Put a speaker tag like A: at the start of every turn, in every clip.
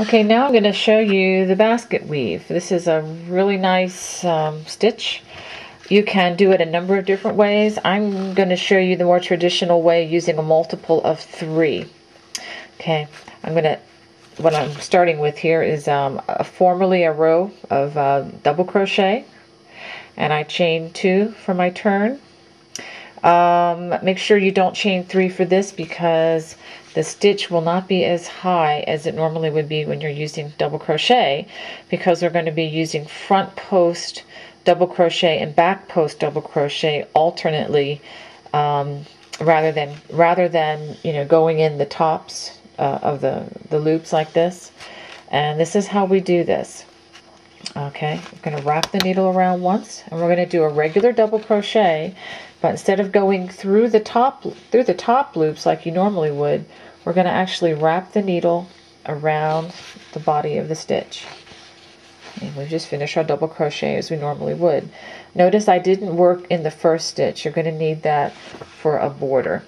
A: Okay, now I'm going to show you the basket weave. This is a really nice um, stitch. You can do it a number of different ways. I'm going to show you the more traditional way using a multiple of three. Okay, I'm going to, what I'm starting with here is um, a, formerly a row of uh, double crochet and I chain two for my turn. Um, make sure you don't chain three for this because the stitch will not be as high as it normally would be when you're using double crochet because we're going to be using front post double crochet and back post double crochet alternately um, rather than rather than you know going in the tops uh, of the the loops like this. And this is how we do this okay we're going to wrap the needle around once and we're going to do a regular double crochet but instead of going through the top through the top loops like you normally would, we're going to actually wrap the needle around the body of the stitch. And we just finish our double crochet as we normally would. Notice I didn't work in the first stitch. You're going to need that for a border.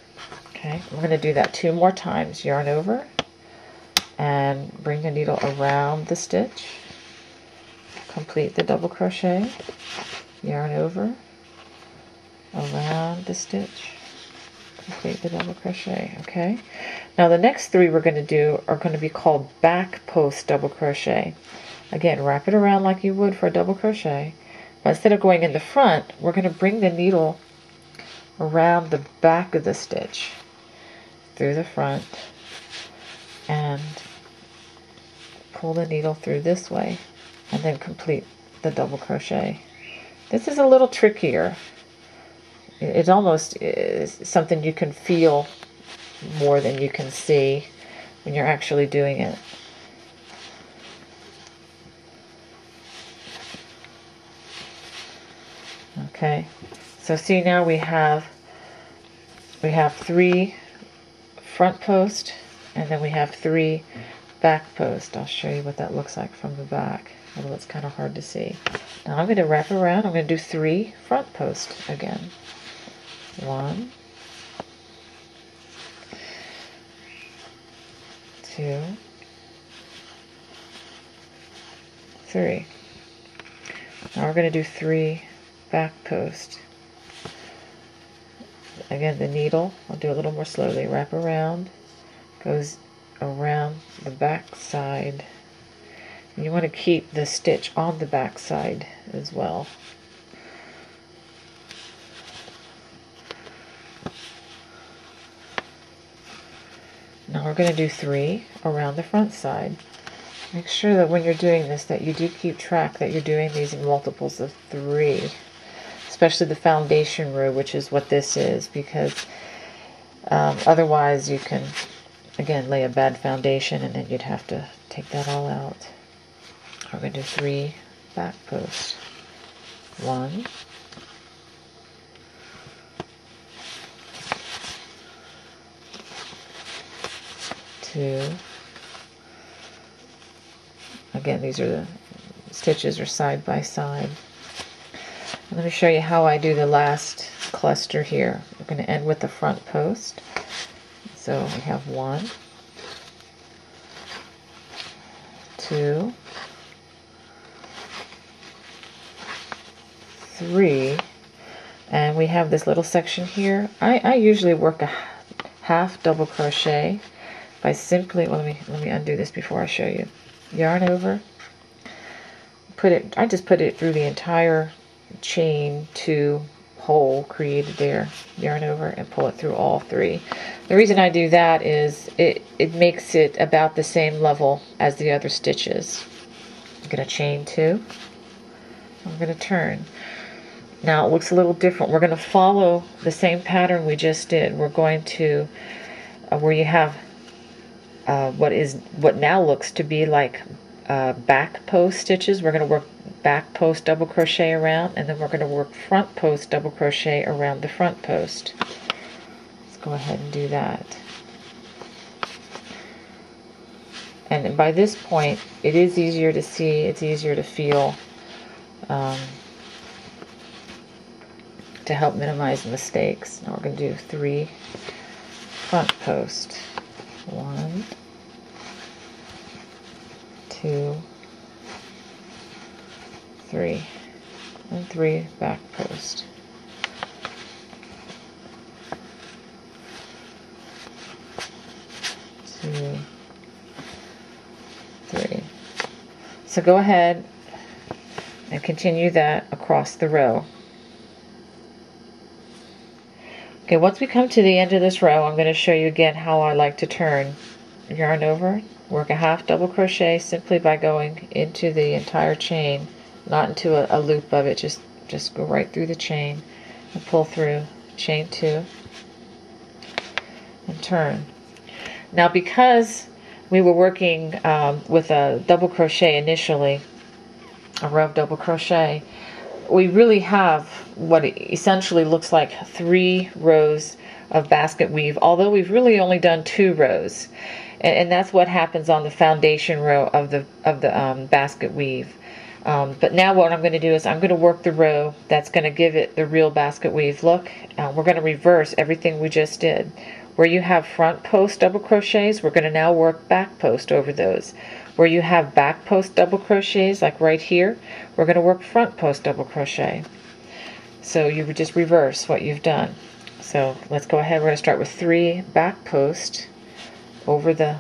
A: Okay, we're going to do that two more times. Yarn over and bring the needle around the stitch. Complete the double crochet. Yarn over. Around the stitch. Complete the double crochet okay? Now the next three we're going to do are going to be called back post double crochet. Again wrap it around like you would for a double crochet. But instead of going in the front we're going to bring the needle around the back of the stitch through the front and pull the needle through this way and then complete the double crochet this is a little trickier it almost is something you can feel more than you can see when you're actually doing it. Okay, so see now we have we have three front post and then we have three back post. I'll show you what that looks like from the back, although it's kind of hard to see. Now I'm going to wrap around. I'm going to do three front post again. One, two, three. Now we're going to do three back posts. Again, the needle, I'll do a little more slowly, wrap around, goes around the back side. You want to keep the stitch on the back side as well. Now we're going to do three around the front side. Make sure that when you're doing this that you do keep track that you're doing these in multiples of three, especially the foundation row, which is what this is, because um, otherwise you can, again, lay a bad foundation and then you'd have to take that all out. We're going to do three back posts. One, two. Again, these are the stitches are side by side. Let me show you how I do the last cluster here. We're going to end with the front post. So we have one, two, three, and we have this little section here. I, I usually work a half double crochet by simply, well, let me, let me undo this before I show you. Yarn over, put it, I just put it through the entire chain two hole created there, yarn over and pull it through all three. The reason I do that is it, it makes it about the same level as the other stitches. I'm going to chain two. I'm going to turn. Now it looks a little different. We're going to follow the same pattern we just did. We're going to, uh, where you have uh, what is what now looks to be like uh, back post stitches. We're going to work back post double crochet around and then we're going to work front post double crochet around the front post. Let's go ahead and do that. And by this point, it is easier to see, it's easier to feel um, to help minimize mistakes. Now we're going to do three front post. One, two, three, and three back post. Two, three. So go ahead and continue that across the row. Okay, once we come to the end of this row, I'm going to show you again how I like to turn. Yarn over, work a half double crochet simply by going into the entire chain, not into a, a loop of it, just, just go right through the chain and pull through chain two and turn. Now because we were working um, with a double crochet initially, a row of double crochet, we really have what essentially looks like three rows of basket weave, although we've really only done two rows. And, and that's what happens on the foundation row of the, of the um, basket weave. Um, but now what I'm going to do is I'm going to work the row that's going to give it the real basket weave look. Uh, we're going to reverse everything we just did. Where you have front post double crochets, we're going to now work back post over those. Where you have back post double crochets, like right here, we're going to work front post double crochet. So you would just reverse what you've done. So let's go ahead. We're going to start with three back post over the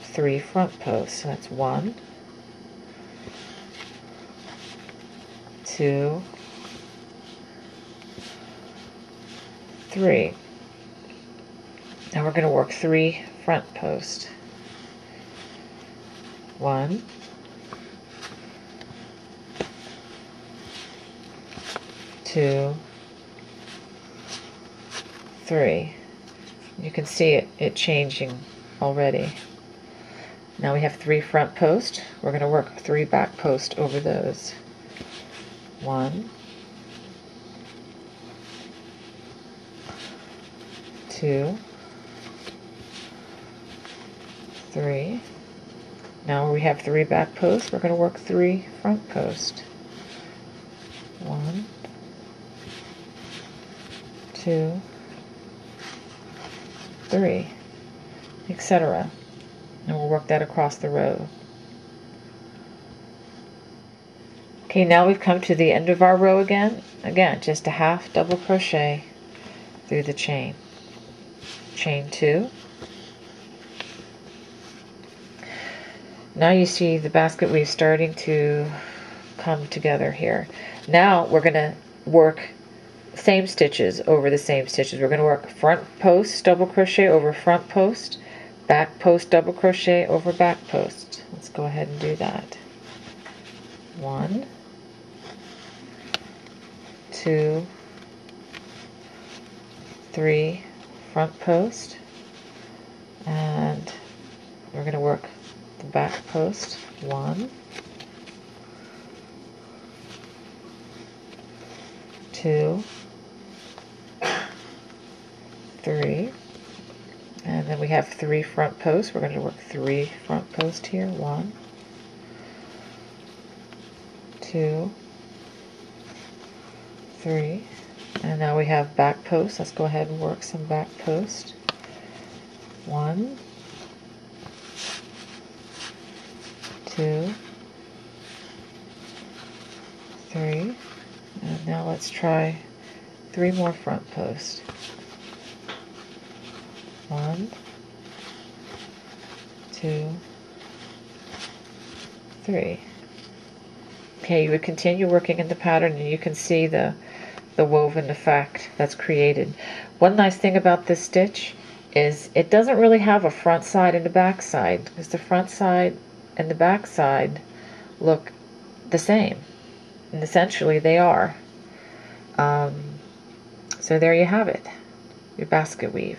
A: three front posts. So that's one, two, three. Now we're going to work three front post. One, two, three. You can see it, it changing already. Now we have three front posts. We're going to work three back posts over those. One, two, three. Now we have three back posts. We're going to work three front posts. One, two, three, etc. And we'll work that across the row. Okay, now we've come to the end of our row again. Again, just a half double crochet through the chain. Chain two. Now you see the basket weave starting to come together here. Now we're going to work same stitches over the same stitches. We're going to work front post double crochet over front post, back post double crochet over back post. Let's go ahead and do that. One, two, three, front post, and we're going to work the back post. One, two, three. And then we have three front posts. We're going to work three front posts here. One, two, three. And now we have back posts. Let's go ahead and work some back post. One, two, three. And now let's try three more front posts. One, two, three. Okay, you would continue working in the pattern and you can see the, the woven effect that's created. One nice thing about this stitch is it doesn't really have a front side and a back side because the front side and the back side look the same. And essentially they are. Um, so there you have it, your basket weave.